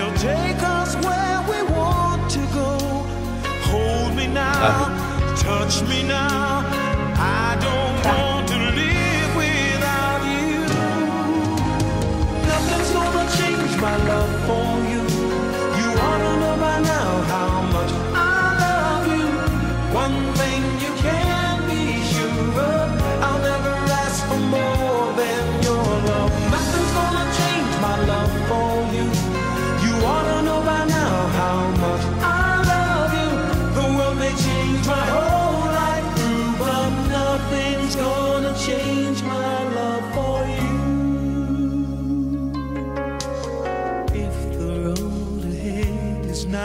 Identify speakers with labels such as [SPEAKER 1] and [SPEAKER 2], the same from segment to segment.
[SPEAKER 1] they'll take us where we want to go. Hold me now, uh-huh. touch me now. I don't want to live without you. Nothing's gonna change my love for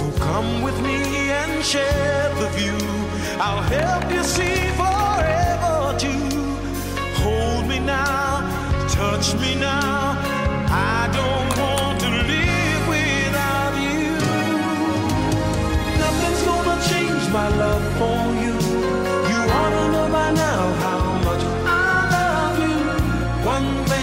[SPEAKER 1] So come with me and share the view. I'll help you see forever too. Hold me now, touch me now. I don't want to live without you. Nothing's gonna change my love for you. You ought to know by now how much I love you. One thing